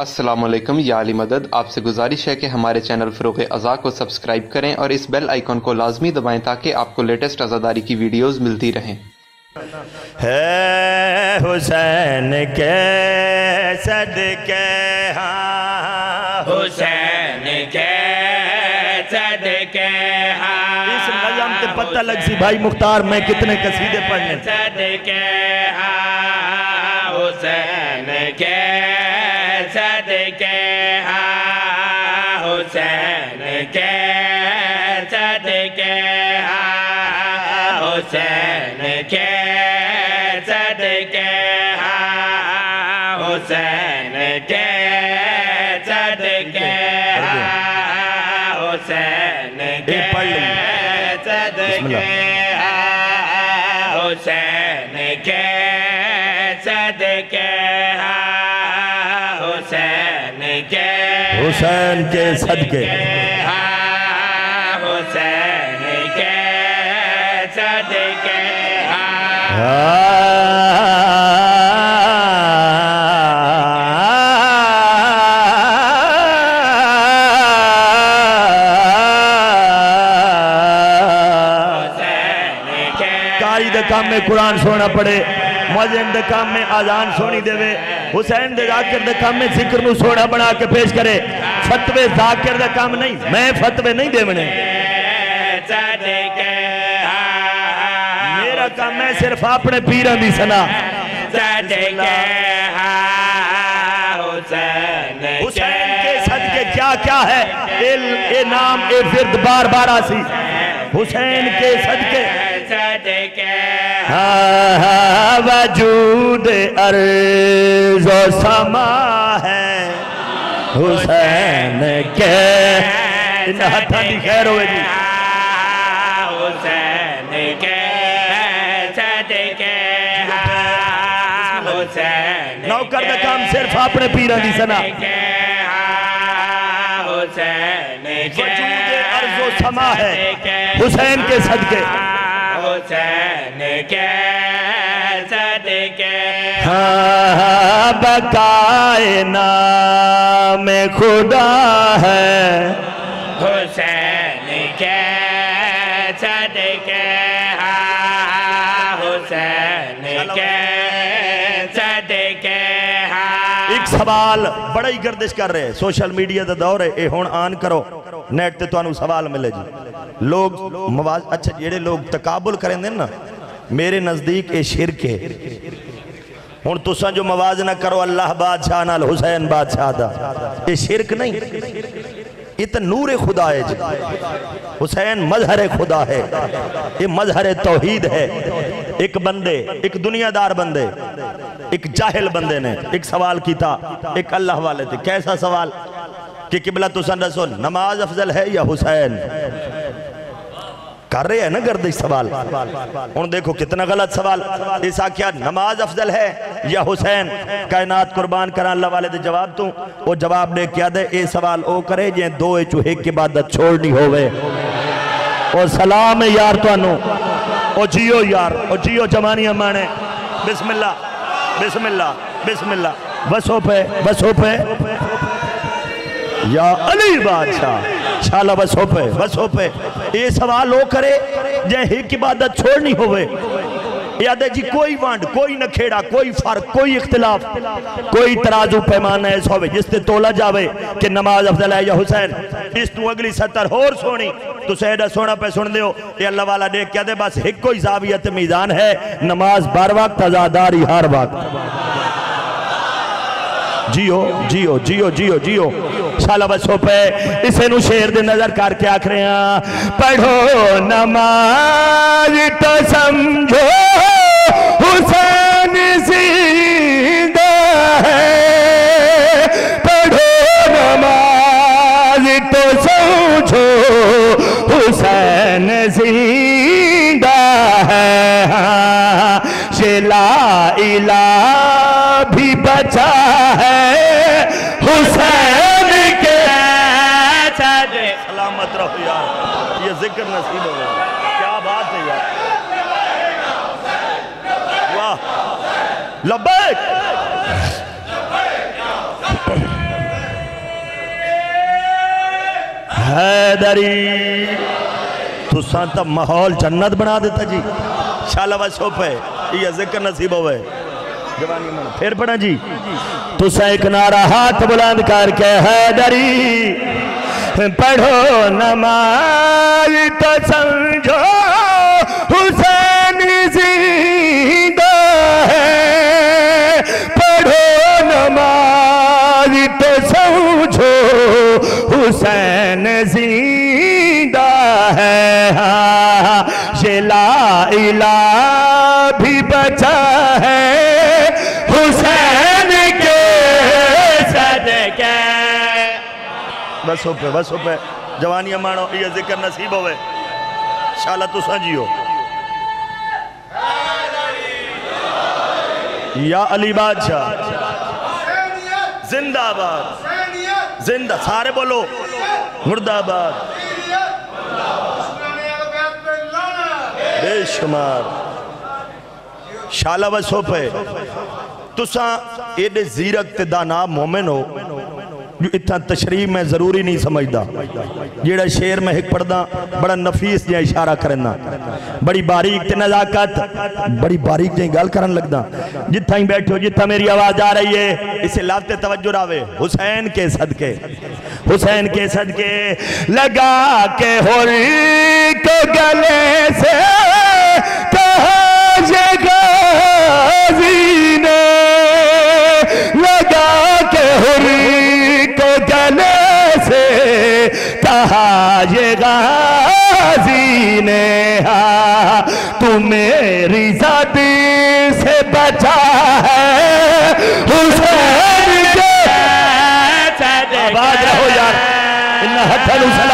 السلام علیکم یا علی مدد آپ سے گزارش ہے کہ ہمارے چینل فروغ ازا کو سبسکرائب کریں اور اس بیل آئیکن کو لازمی دبائیں تاکہ آپ کو لیٹسٹ ازاداری کی ویڈیوز ملتی رہیں۔ ہے حسین کے صدقے ہاں حسین کے صدقے ہاں اس نظم تے پتہ لگ سی بھائی مختار میں کتنے قصیدے پڑھنے۔ صدقے ہاں حسین کے حسین کے صدقے۔ ہاں حسین کے صدقے ہاں حسین کے صدقے ہاں حسین کے صدقے ہاں حسین کے حسین کے صدقے ہاں حسین کے صدقے۔ کام میں قرآن سونا پڑے مجھن دے کام میں آزان سونی دے وے حسین دے ذاکر دے کام میں ذکر نو سونا بنا کے پیش کرے۔ فتوے ذاکر دے کام نہیں، میں فتوے نہیں دے منے ہے صرف اپنے پیران دی سنا۔ صدقے ہاں حسین حسین کے صدقے کیا کیا ہے؟ اے نام اے فرد بار بار آسی۔ حسین کے صدقے۔ صدقے ہاں وجود ارض و سما ہے۔ حسین کے ان ہتھاں دی خیر ہوئے جی۔ نوکر دا کام صرف اپنے پیران دی سنا کے حسین کے وجود ارض و سما ہے حسین کے صدقے حسین کے صدقے ہاں بقائے نام خدا ہے حسین کے صدقے ہاں حسین کے سوال بڑا ہی گردش کر رہے سوشل میڈیا دا دور ہے، اے ہون آن کرو۔ نیٹ تے توانو سوال ملے جی۔ لوگ مواز اچھا جیڑے لوگ تقابل کریں دیں نا، میرے نزدیک اے شرک ہے۔ ہون تساں جو موازنہ کرو، اللہ بادشاہ نال، حسین بادشاہ دا۔ اے شرک نہیں۔ یہ تو نور خدا ہے جی۔ حسین مظہر خدا ہے۔ یہ مظہر توحید ہے۔ ایک بندے، ایک دنیا دار بندے، ایک جاہل بندے نے ایک سوال کیتا، ایک اللہ والے تھے کیسا سوال؟ کہ قبلہ تسن رسول، نماز افضل ہے یا حسین؟ کر رہے ہیں نا گردش سوال؟ ان دیکھو کتنا غلط سوال۔ ایسا کیا نماز افضل ہے یا حسین؟ کائنات قربان کران اللہ والے دے جواب تو۔ وہ جواب نے کیا دے؟ اے سوال او کرے جیں دو چوہے کی عبادت چھوڑنی ہوئے او سلام یار تو انو او جیو یار، او جیو جمانی امانے بسم اللہ بسم اللہ بسم اللہ بس ہو پہ بس ہو پہ یا علی بادشاہ۔ شالا بس ہو پہ بس ہو پہ یہ سوال ہو کرے جے ایک عبادت چھوڑنی ہوئے۔ یاد ہے جی کوئی وانڈ، کوئی نکھیڑا، کوئی فرق، کوئی اختلاف، کوئی ترازو پیمانہ ایسا ہوئے جس تے تولا جاوے کہ نماز افضل ہے یا حسین۔ اس تو اگلی ستر اور سونی۔ تو سیدہ سونا پہ سن دیو۔ یہ اللہ والا دیکھ کیا دے، بس ایک کوئی زاویت میزان ہے۔ نماز بار وقت ازاداری ہر وقت۔ جیو جیو جیو جیو جیو۔ شالا بسو پہ اسے نو شیر دے نظر کر کے آکھ رہے ہیں پڑھو نماز تو سمجھو، حسین زندہ ہے۔ پڑھو نماز تو سمجھو، حسین زندہ ہے۔ شلا الہ بھی بچا ہے۔ حسین کر نصیب ہو گیا کیا بات ہے یار۔ واہ۔ لبیک۔ حیدری۔ تو سانتا محول جنت بنا دیتا جی۔ شالہ و شوپ ہے۔ یہ ذکر نصیب ہوئے۔ پھر پڑھا جی۔ تو سا ایک نعرہ ہاتھ بلند کر کے حیدری۔ پڑھو نماز تو سمجھو حسین زندہ ہے۔ پڑھو نماز تو سمجھو، حسین زندہ ہے۔ ہاں, ہاں،, ہاں، یہ لا الہ بھی بچا بس ہو پہ بس ہو پہ جوانیاں مانو یہ ذکر نصیب ہوئے شالا تو سنجیو یا علی بادشاہ زندہ آباد زندہ سارے بولو مردہ آباد بے شمار شالا بس ہو پہ تساں ایڈے زیرک تے دانا مومن ہو جو اتنا تشریح میں ضروری نہیں سمجھدا جیڑا شیر میں ایک پڑھدا، بڑا نفیس جہاں اشارہ کرنا بڑی باریک تے نزاکت، بڑی باریک جہاں گال کرن لگدا۔ جتھا ہی بیٹھو، جتھا میری آواز آ رہی ہے، اسے لافتے توجہ راوے۔ حسین کے صدقے، حسین کے صدقے۔ لگا کے ہوری کو گلے سے کہا یہ ذاتی سے بچا ہے۔ حسین کے آباد رہو یار۔ انہا حتلو صلی